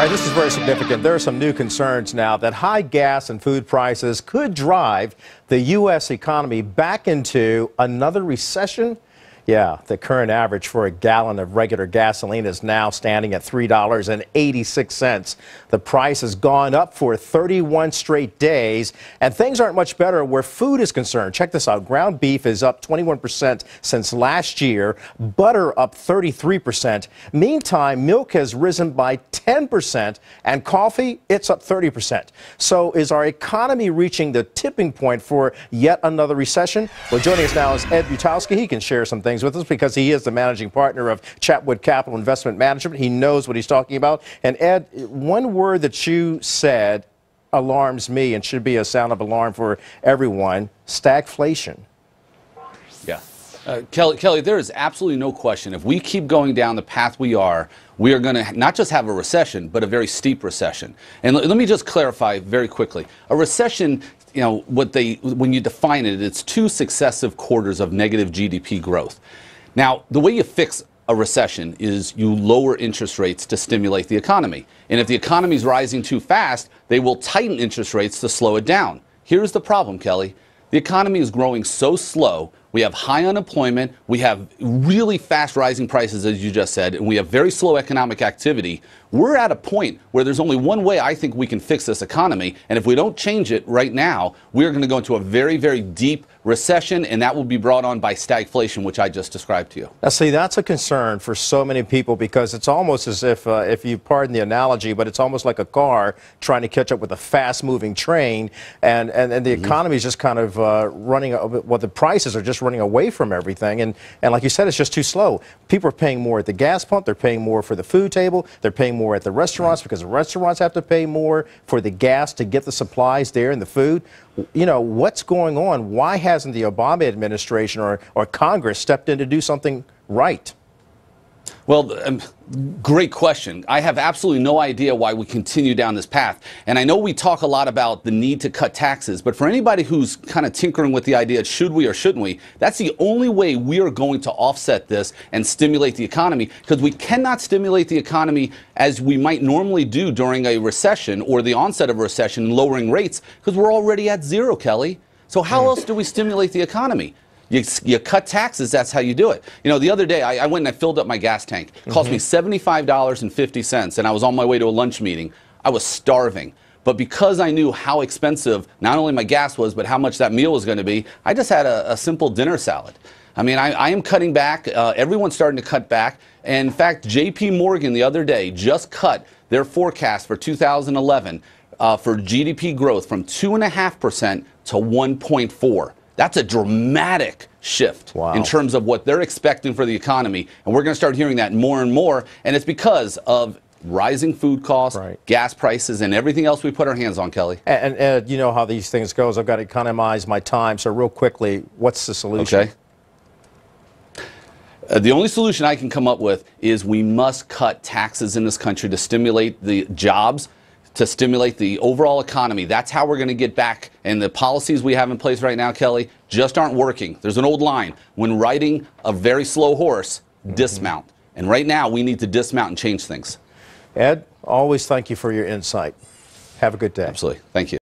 Right, this is very significant. There are some new concerns now that high gas and food prices could drive the U.S. economy back into another recession. Yeah, the current average for a gallon of regular gasoline is now standing at $3.86. The price has gone up for 31 straight days, and things aren't much better where food is concerned. Check this out ground beef is up 21% since last year, butter up 33%. Meantime, milk has risen by 10%, and coffee, it's up 30%. So, is our economy reaching the tipping point for yet another recession? Well, joining us now is Ed Butowsky. He can share some things with us because he is the managing partner of Chapwood Capital Investment Management. He knows what he's talking about. And Ed, one word that you said alarms me and should be a sound of alarm for everyone stagflation. Yeah. Uh, Kelly, Kelly, there is absolutely no question. If we keep going down the path we are, we are going to not just have a recession, but a very steep recession. And let me just clarify very quickly. A recession, you know, what they when you define it, it's two successive quarters of negative GDP growth. Now, the way you fix a recession is you lower interest rates to stimulate the economy. And if the economy is rising too fast, they will tighten interest rates to slow it down. Here's the problem, Kelly. The economy is growing so slow. We have high unemployment. We have really fast rising prices, as you just said, and we have very slow economic activity. We're at a point where there's only one way I think we can fix this economy. And if we don't change it right now, we're going to go into a very, very deep recession, and that will be brought on by stagflation, which I just described to you. Now, see, that's a concern for so many people because it's almost as if, uh, if you pardon the analogy, but it's almost like a car trying to catch up with a fast moving train, and, and, and the Mm-hmm. economy is just kind of uh, running, a- well, the prices are just running away from everything. And, and like you said, it's just too slow. People are paying more at the gas pump, they're paying more for the food table, they're paying more at the restaurants because the restaurants have to pay more for the gas to get the supplies there and the food. You know, what's going on? Why hasn't the Obama administration or, or Congress stepped in to do something right? Well, um, great question. I have absolutely no idea why we continue down this path. And I know we talk a lot about the need to cut taxes, but for anybody who's kind of tinkering with the idea, should we or shouldn't we, that's the only way we are going to offset this and stimulate the economy because we cannot stimulate the economy as we might normally do during a recession or the onset of a recession, lowering rates, because we're already at zero, Kelly. So how else do we stimulate the economy? You, you cut taxes, that's how you do it. You know, the other day I, I went and I filled up my gas tank. It cost me $75.50, and I was on my way to a lunch meeting. I was starving. But because I knew how expensive not only my gas was, but how much that meal was going to be, I just had a, a simple dinner salad. I mean, I, I am cutting back. Uh, everyone's starting to cut back. And in fact, JP Morgan the other day just cut their forecast for 2011 uh, for GDP growth from 2.5% to 1.4. That's a dramatic shift Wow. in terms of what they're expecting for the economy. And we're going to start hearing that more and more. And it's because of rising food costs, Right. gas prices, and everything else we put our hands on, Kelly. And, and Ed, you know how these things goes. I've got to economize my time. So real quickly, what's the solution? Okay. Uh, the only solution I can come up with is we must cut taxes in this country to stimulate the jobs, to stimulate the overall economy. That's how we're going to get back. And the policies we have in place right now, Kelly, just aren't working. There's an old line when riding a very slow horse, mm-hmm. dismount. And right now, we need to dismount and change things. Ed, always thank you for your insight. Have a good day. Absolutely. Thank you.